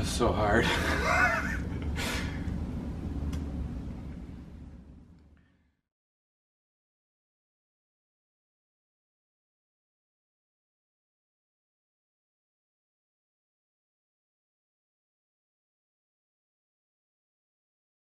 It's so hard.